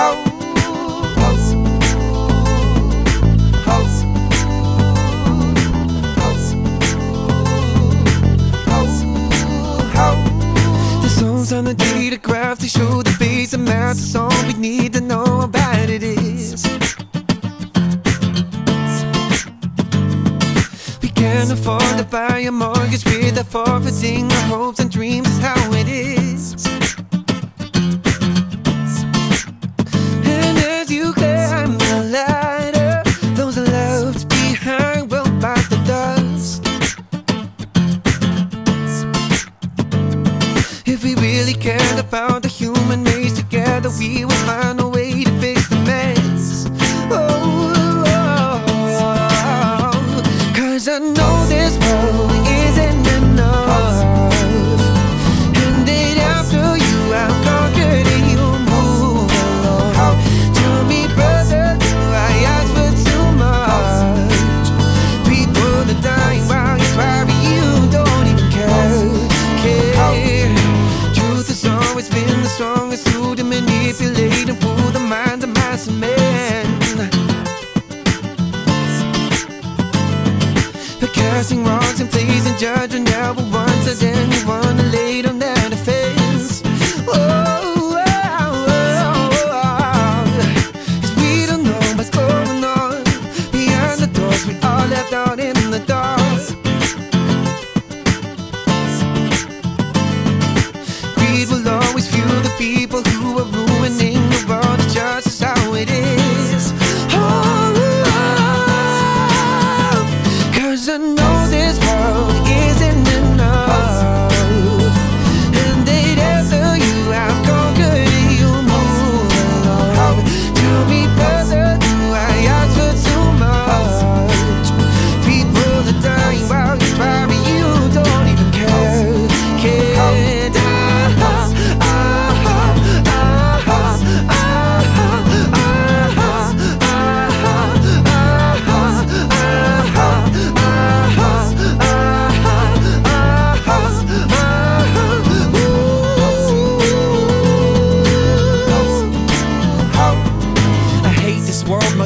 on graph to show the base amount. That's all we need to know about it is. We can't afford to buy a mortgage without forfeiting our hopes and dreams. Is how it is. About the human race. Together, we would find in place and never once at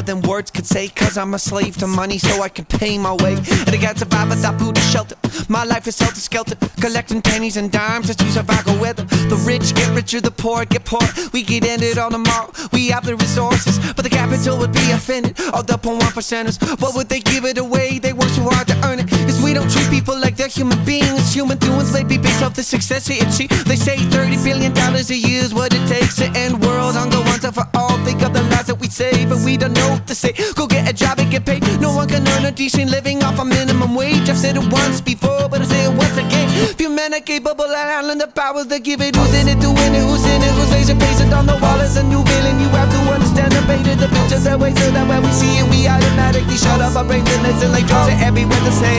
than words could say Cause I'm a slave to money so I can pay my way. And I got survive without food or shelter. My life is helter-skelter Collecting pennies and dimes just to survive the weather. The rich get richer, the poor get poor We get ended on tomorrow. We have the resources But the capital would be offended All the point one percenters. What would they give it away? They work so hard to earn it. Cause we don't treat people like they're human beings. Human doings may be based off the success they achieve. They say 30 billion dollars a year is what it takes to end world. Hunger once and for all. Think of the lives that we save But we don't know what to say Go get a job and get paid. No one can earn a decent living off a minimum wage. I've said it once before but I say it once again. Few men are capable of handling the power they give it. Who's in it to win it? Who's in it? Who's Asian pasted on the wall? As a new villain You have to understand the bait of the picture. That way So that when we see it we automatically shut up. Our brains and listen like drugs are everywhere to say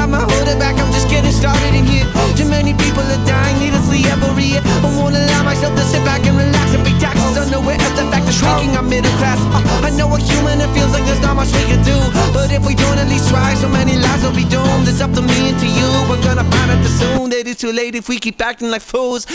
I'ma hold it back, I'm just getting started in here. Too many people are dying so many lives will be doomed It's up to me and to you, we're gonna find out soon. That it's too late if we keep acting like fools.